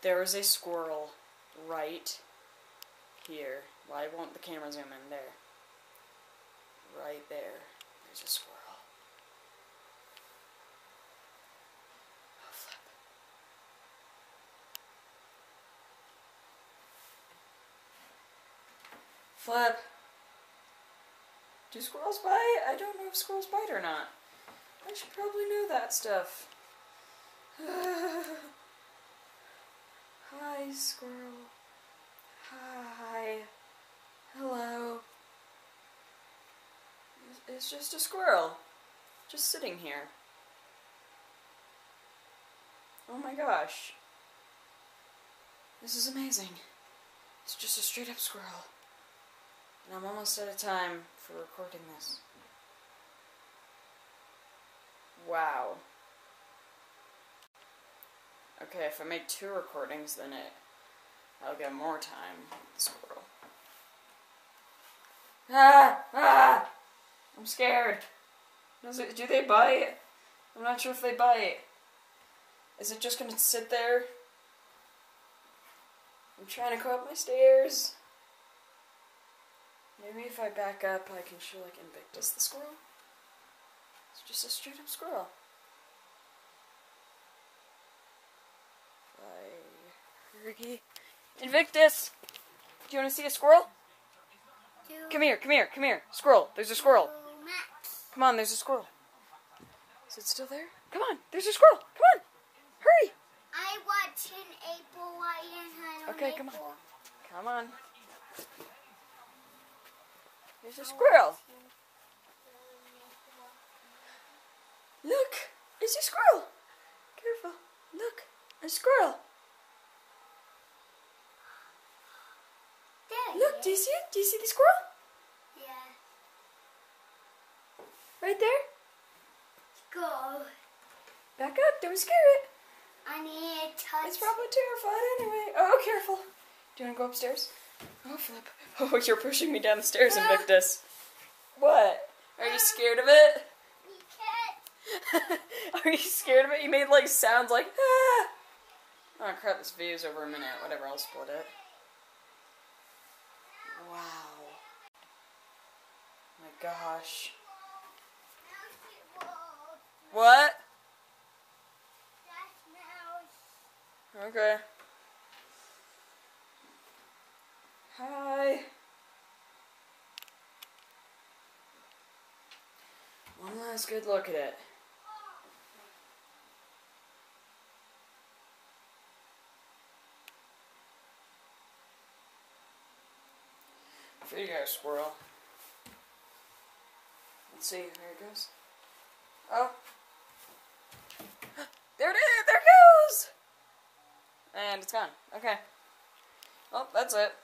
There is a squirrel right here. Why won't the camera zoom in? There. Right there. There's a squirrel. Oh, flip. Flip. Do squirrels bite? I don't know if squirrels bite or not. I should probably know that stuff. Squirrel. Hi. Hello. It's just a squirrel. Just sitting here. Oh my gosh. This is amazing. It's just a straight up squirrel. And I'm almost out of time for recording this. Wow. Okay, if I make two recordings, then it get more time squirrel. Ah! Ah! I'm scared. Does it, do they bite? I'm not sure if they bite. Is it just gonna sit there? I'm trying to go up my stairs. Maybe if I back up, I can show like Invictus the squirrel. It's just a straight up squirrel. Fergie. Invictus! Do you want to see a squirrel? Come here, come here, come here. Squirrel. There's a squirrel. Come on, there's a squirrel. Is it still there? Come on, there's a squirrel. Come on. Hurry. I watch an April Lion Okay, come on. Come on. There's a squirrel. Look, it's a squirrel. Careful. Look, a squirrel. There Look, do you see it? Do you see the squirrel? Yeah. Right there? Go. Back up, don't scare it. I need to touch. It's probably terrified anyway. Oh, careful. Do you want to go upstairs? Oh, flip. Oh, you're pushing me down the stairs, Invictus. What? Are you scared of it? We can't. Are you scared of it? You made like sounds like ah. Oh crap! This video's over a minute. Whatever. I'll split it. Wow. My gosh. What? Okay. Hi. One last good look at it. There you go, squirrel. Let's see, there it goes. Oh. There it is! There it goes! And it's gone. Okay. Well, that's it.